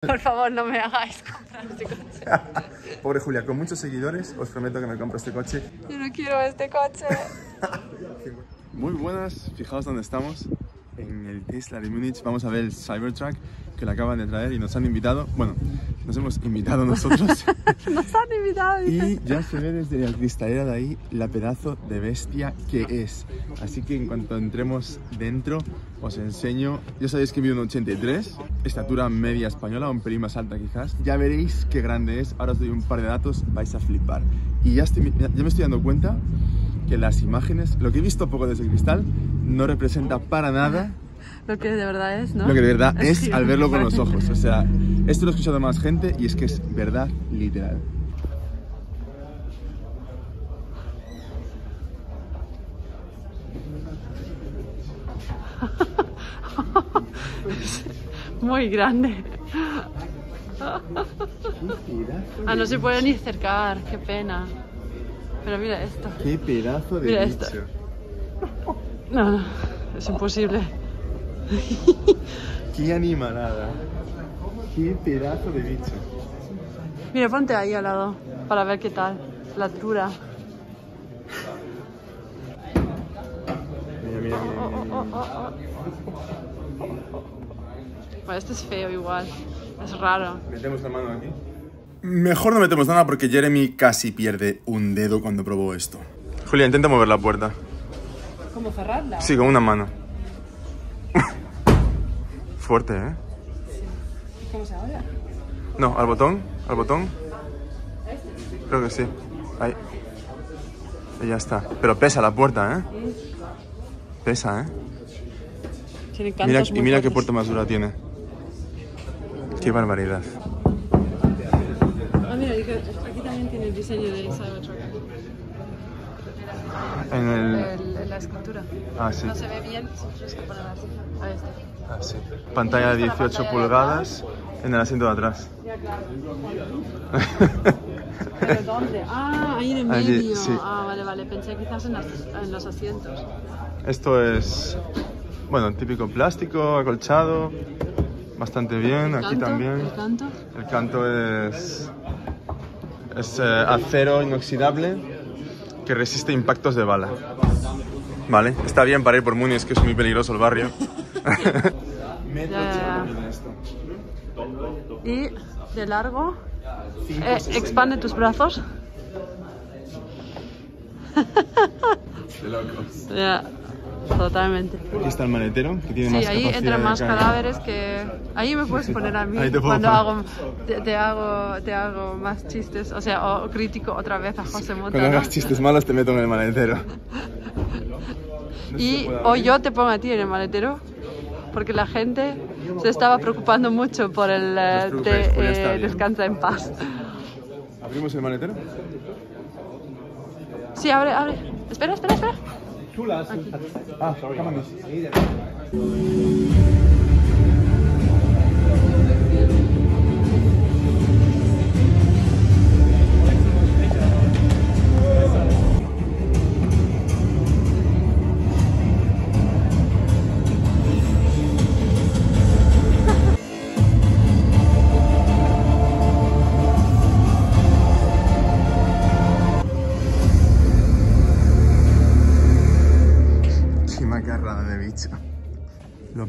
Por favor, no me hagáis comprar este coche. Pobre Julia, con muchos seguidores, os prometo que me compro este coche. Yo no quiero este coche. Muy buenas, fijaos dónde estamos. En el Tesla de Múnich vamos a ver el Cybertruck que lo acaban de traer y nos han invitado. Bueno, nos hemos invitado nosotros. Nos han invitado. y ya se ve desde la cristalera de ahí la pedazo de bestia que es. Así que en cuanto entremos dentro, os enseño. Ya sabéis que mido un 83, estatura media española, un pelín más alta quizás. Ya veréis qué grande es. Ahora os doy un par de datos, vais a flipar. Y ya, estoy- ya me estoy dando cuenta que las imágenes, lo que he visto poco desde el cristal, no representa para nada Lo que de verdad es, ¿no? lo que de verdad es al verlo con los ojos. O sea, esto lo he escuchado más gente y es que es verdad literal. Muy grande. Ah, no se puede ni acercar, qué pena. Pero mira esto. Qué pedazo de Mira bicho. esto. No, no, es imposible. Qué animalada. Qué pedazo de bicho. Mira, ponte ahí al lado para ver qué tal. La altura. Mira, mira, mira, Oh, oh, oh. Bueno, este es feo igual. Es raro. Metemos la mano aquí. Mejor no metemos nada porque Jeremy casi pierde un dedo cuando probó esto. Julia, intenta mover la puerta. ¿Cómo cerrarla? Sí, con una mano. Fuerte, ¿eh? ¿Cómo se abre? No, al botón, al botón. Creo que sí. Ahí. Y ya está. Pero pesa la puerta, ¿eh? Pesa, ¿eh? Tiene Mira, y mira qué puerta más dura tiene. Qué barbaridad. Ah, mira, aquí también tiene el diseño de Cybertruck. En el... El- la escultura. Ah, sí. No se ve bien, si tienes que poner así. A este. Ah, sí. Pantalla de 18 pulgadas en el asiento de atrás. ¿Pero dónde? Ah, ahí en el Allí, medio. sí. Ah, vale, vale. Pensé quizás en, las- en los asientos. Esto es, bueno, típico plástico, acolchado, bastante bien, aquí ¿Canto? también. ¿El canto? El canto es, es eh, acero inoxidable que resiste impactos de bala. Vale, está bien para ir por Múnich, que es muy peligroso el barrio. Ya, ya, ya. Y de largo. Eh, expande tus brazos. De locos. Ya, totalmente. Aquí está el maletero, que tiene Sí, más ahí entran más cadáveres que... Ahí me puedes poner a mí cuando hago te, te hago te hago más chistes, o sea, o critico otra vez a José Mota. Cuando hagas chistes malos te meto en el maletero. Y o yo te pongo a ti en el maletero, porque la gente se estaba preocupando mucho por el No eh, te- Julia está eh, descansa en paz. ¿Abrimos el maletero? Sí, abre, abre. Espera, espera, espera. Ah, cámaras.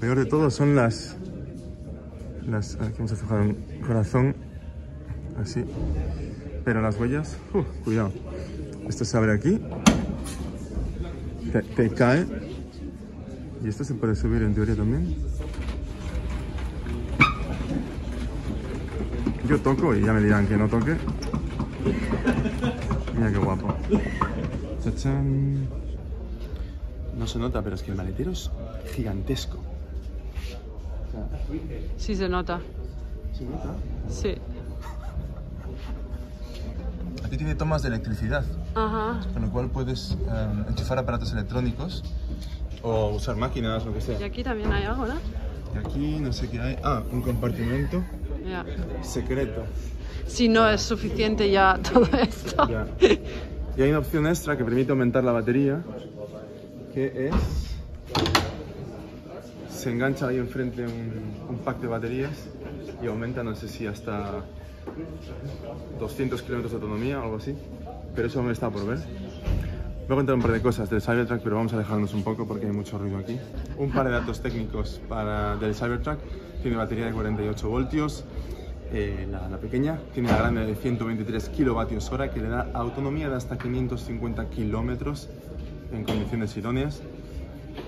Peor de todo son las. Las. Aquí vamos a fijar un corazón. Así. Pero las huellas. uh, cuidado. Esto se abre aquí. Te, cae. Y esto se puede subir en teoría también. Yo toco y ya me dirán que no toque. Mira qué guapo. Chachán. No se nota, pero es que el maletero es gigantesco. Sí se nota. ¿Se nota? Sí. Aquí tiene tomas de electricidad, Ajá. con lo cual puedes eh, enchufar aparatos electrónicos o usar máquinas, lo que Y sea. aquí también hay algo, ¿no? Y aquí no sé qué hay. Ah, un compartimento Ya. secreto. Si no es suficiente ya todo esto. Ya. Y hay una opción extra que permite aumentar la batería, que es se engancha ahí enfrente un, un pack de baterías y aumenta, no sé si hasta 200 kilómetros de autonomía o algo así, pero eso me está por ver. Voy a contar un par de cosas del Cybertruck, pero vamos a dejarnos un poco porque hay mucho ruido aquí. Un par de datos técnicos para, del Cybertruck. Tiene batería de 48 voltios, eh, la, la, pequeña. Tiene la grande de 123 kilovatios hora que le da autonomía de hasta 550 kilómetros en condiciones idóneas.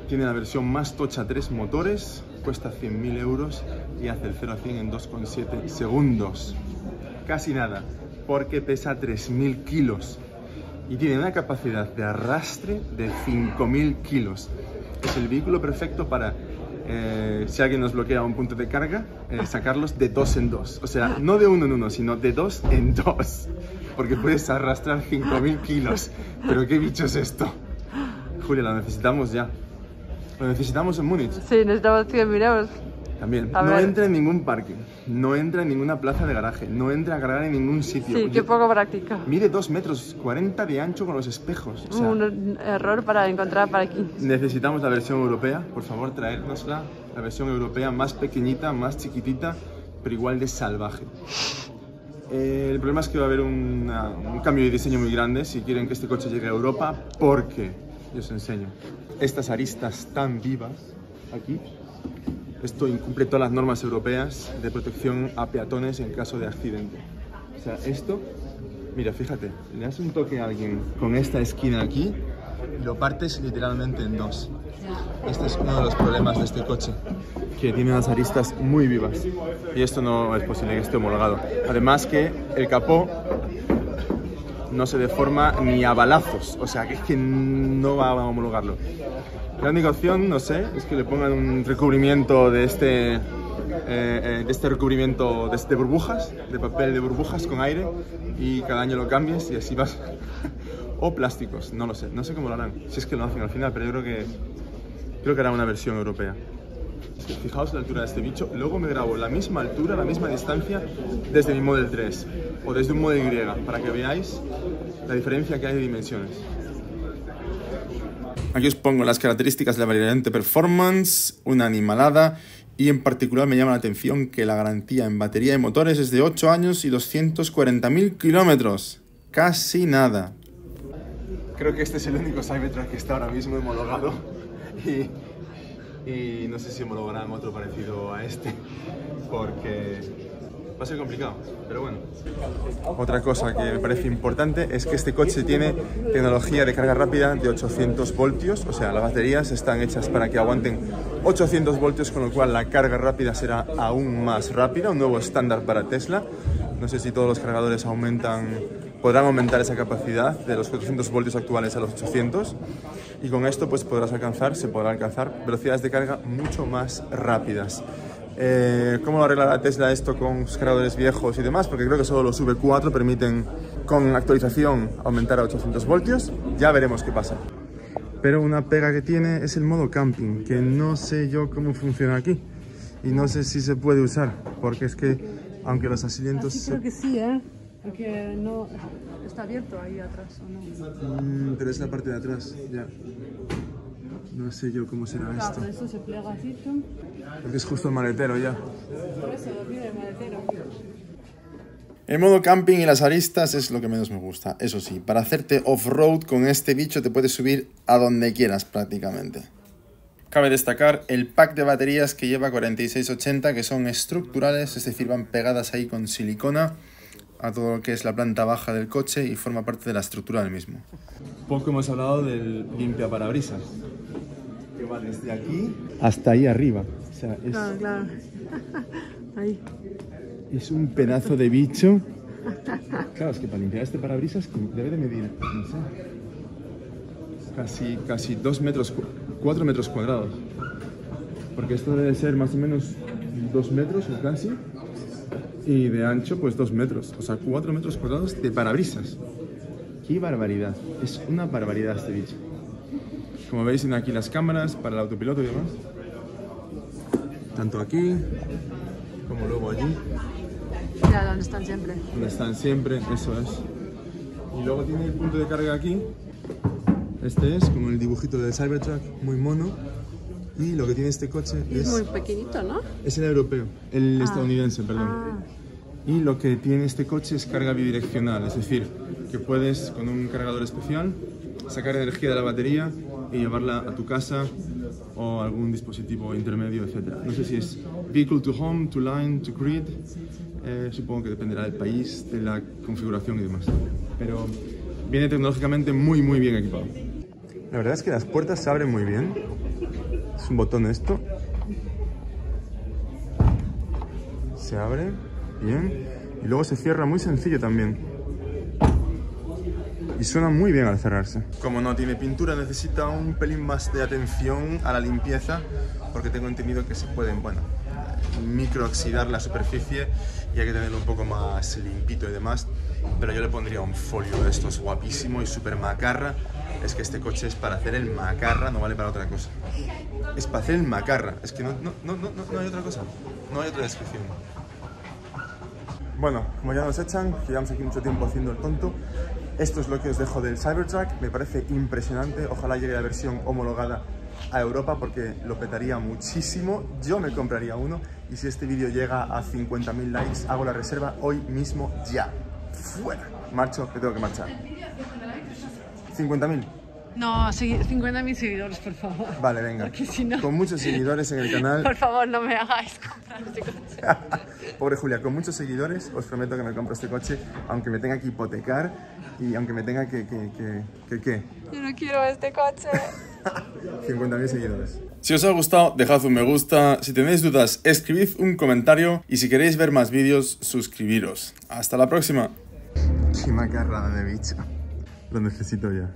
Tiene la versión más tocha 3 motores, cuesta 100.000 euros y hace el 0 a 100 en 2,7 segundos. Casi nada, porque pesa 3.000 kilos y tiene una capacidad de arrastre de 5.000 kilos. Es el vehículo perfecto para, eh, si alguien nos bloquea un punto de carga, eh, sacarlos de dos en dos. O sea, no de uno en uno, sino de dos en dos. Porque puedes arrastrar 5.000 kilos. Pero ¿qué bicho es esto? Julia, lo necesitamos ya. Lo necesitamos en Múnich. Sí, necesitamos 100.000 euros. También. A no ver. entra en ningún parque, no entra en ninguna plaza de garaje, no entra a cargar en ningún sitio. Sí, qué poco práctico. Mide 2 metros 40 de ancho con los espejos. O sea, Un error para encontrar parking. necesitamos la versión europea. Por favor, traérnosla. La versión europea más pequeñita, más chiquitita, pero igual de salvaje. Eh, el problema es que va a haber una- un cambio de diseño muy grande si quieren que este coche llegue a Europa, porque, yo os enseño, estas aristas tan vivas aquí, esto incumple todas las normas europeas de protección a peatones en caso de accidente. O sea, esto, mira, fíjate, le das un toque a alguien con esta esquina aquí y lo partes literalmente en dos. Este es uno de los problemas de este coche, que tiene unas aristas muy vivas y esto no es posible que esté homologado. Además que el capó no se deforma ni a balazos, o sea que es que no va a homologarlo. La única opción, no sé, es que le pongan un recubrimiento de este, eh, eh, de este recubrimiento de, burbujas, de papel de burbujas con aire y cada año lo cambies y así vas. o plásticos, no lo sé, no sé cómo lo harán, si es que lo hacen al final, pero yo creo que creo que hará una versión europea. Fijaos la altura de este bicho, luego me grabo la misma altura, la misma distancia desde mi Model 3 o desde un Model Y para que veáis la diferencia que hay de dimensiones. Aquí os pongo las características de la variante Performance, una animalada y en particular me llama la atención que la garantía en batería y motores es de 8 años y 240.000 kilómetros. Casi nada. Creo que este es el único Cybertruck que está ahora mismo homologado y, y no sé si homologarán otro parecido a este porque va a ser complicado, pero bueno. Otra cosa que me parece importante es que este coche tiene tecnología de carga rápida de 800 voltios, o sea, las baterías están hechas para que aguanten 800 voltios, con lo cual la carga rápida será aún más rápida, un nuevo estándar para Tesla. No sé si todos los cargadores aumentan, podrán aumentar esa capacidad de los 400 voltios actuales a los 800 y con esto pues podrás alcanzar, se podrá alcanzar velocidades de carga mucho más rápidas. Eh, ¿Cómo lo arreglará Tesla esto con sus cargadores viejos y demás? Porque creo que solo los V4 permiten con actualización aumentar a 800 voltios. Ya veremos qué pasa. Pero una pega que tiene es el modo camping, que no sé yo cómo funciona aquí. Y no sé si se puede usar, porque es que aunque los asientos... Así creo que sí, ¿eh? Porque no está abierto ahí atrás, ¿o no? Mm, pero es la parte de atrás, ya. No sé yo cómo será Claro, esto. eso se plega así. Porque es justo el maletero ya. Por eso el maletero. El modo camping y las aristas es lo que menos me gusta. Eso sí, para hacerte off-road con este bicho te puedes subir a donde quieras prácticamente. Cabe destacar el pack de baterías que lleva 4680 que son estructurales, es decir, van pegadas ahí con silicona a todo lo que es la planta baja del coche y forma parte de la estructura del mismo. Poco hemos hablado del limpia parabrisas, que va desde aquí hasta ahí arriba. O sea, es, Claro, claro. Ahí. es un pedazo de bicho. Claro, es que para limpiar este parabrisas debe de medir, no sé, casi, casi dos metros, cu- cuatro metros cuadrados. Porque esto debe ser más o menos dos metros o casi. Y de ancho, pues dos metros. O sea, cuatro metros cuadrados de parabrisas. ¡Qué barbaridad! Es una barbaridad este bicho. Como veis, tiene aquí las cámaras para el autopiloto y demás. Tanto aquí como luego allí Ya, donde están siempre. donde están siempre, eso es. Y luego tiene el punto de carga aquí. Este es, con el dibujito del Cybertruck, muy mono. Y lo que tiene este coche Es es... muy pequeñito, ¿no? Es el europeo, el Ah. estadounidense, perdón. Ah. Y lo que tiene este coche es carga bidireccional, es decir, que puedes con un cargador especial sacar energía de la batería y llevarla a tu casa o algún dispositivo intermedio, etc. No sé si es vehicle to home, to line, to grid, eh, supongo que dependerá del país, de la configuración y demás. Pero viene tecnológicamente muy muy bien equipado. La verdad es que las puertas se abren muy bien. Es un botón esto. Se abre bien y luego se cierra muy sencillo también. Y suena muy bien al cerrarse. Como no tiene pintura, necesita un pelín más de atención a la limpieza, porque tengo entendido que se pueden, bueno, microoxidar la superficie y hay que tenerlo un poco más limpito y demás. Pero yo le pondría un folio de estos guapísimo y súper macarra. Es que este coche es para hacer el macarra, no vale para otra cosa. Es para hacer el macarra. Es que no, no, no, no, hay otra cosa. No hay otra descripción. Bueno, como ya nos echan, llevamos aquí mucho tiempo haciendo el tonto, esto es lo que os dejo del Cybertruck. Me parece impresionante. Ojalá llegue la versión homologada a Europa porque lo petaría muchísimo. Yo me compraría uno y si este vídeo llega a 50.000 likes, hago la reserva hoy mismo ya. Fuera. Marcho, que tengo que marchar. 50.000. No, segui- 50.000 seguidores, por favor. Vale, venga. Porque si no- Con muchos seguidores en el canal. Por favor, no me hagáis comprar este coche. Pobre Julia, con muchos seguidores os prometo que me compro este coche, aunque me tenga que hipotecar y aunque me tenga que... que, que, que ¿qué? Yo no quiero este coche. 50.000 seguidores. Si os ha gustado, dejad un me gusta. Si tenéis dudas, escribid un comentario. Y si queréis ver más vídeos, suscribiros. Hasta la próxima. Qué macarrada de bicha. Lo necesito ya.